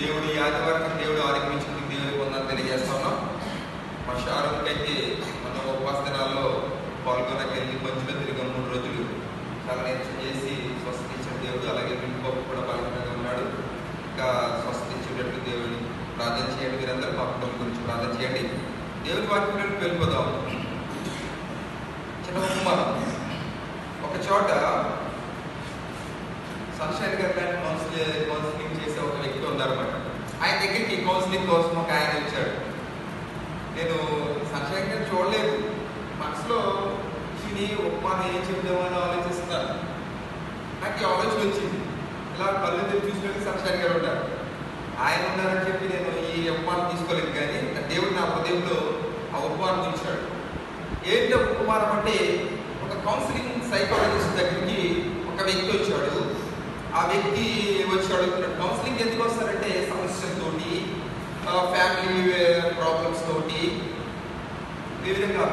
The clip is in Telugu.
దేవుడు ఈ ఆదివారం దేవుడు ఆరోగ్యించుకుని దేవుడి కొందని తెలియజేస్తా ఉన్నాం. మా షారుఖ్ అయితే మన ఉపవాస దినాల్లో పాల్గొనకి వెళ్ళి మంచులో తిరిగిన మూడు రోజులు. చాలా నేర్చు చేసి స్వస్థించిన దేవుడు అలాగే వింటుబాబు కూడా బలహీనంగా ఉన్నాడు. ఇంకా స్వస్థించేటట్టు దేవుని ప్రార్థన చేయండి. మీరందరూ పాపం గురించి ప్రార్థన చేయండి. దేవుని వాక్యం వెళ్ళిపోదాం చిన్న ఉపమానం ఒక చోట సన్షైన్ గారు లాంటి కౌన్సిలింగ్ కౌన్సిలింగ్ చేసే ఒక వ్యక్తి ఉన్నారన్నమాట ఆయన దగ్గరికి కౌన్సిలింగ్ కోసం ఒక ఆయన వచ్చాడు. నేను సంక్షేమంగా చూడలేదు. మనసులో ఇది ఉప్మా ఏం చెప్దామని ఆలోచిస్తాను నాకు ఈ ఆలోచన వచ్చింది. ఇలా పళ్ళు తెరిచి చూసినట్టు సన్షైన్ గారు ఉంటారు. ఆయన ఉన్నారని చెప్పి నేను ఈ ఉపమానం తీసుకోలేదు కానీ నా దేవుడు నా హృదయంలో ఆ ఉపమానం ఉంచాడు. ఏంటి ఉపమానం అంటే ఒక కౌన్సిలింగ్ సైకాలజిస్ట్ దగ్గరికి ఒక వ్యక్తి వచ్చాడు. ఆ వ్యక్తి వచ్చి అడుగుతున్నాడు కౌన్సిలింగ్ ఎందుకు వస్తారంటే సమస్యలతోటి ఫ్యామిలీ ప్రాబ్లమ్స్ తోటి ఈ విధంగా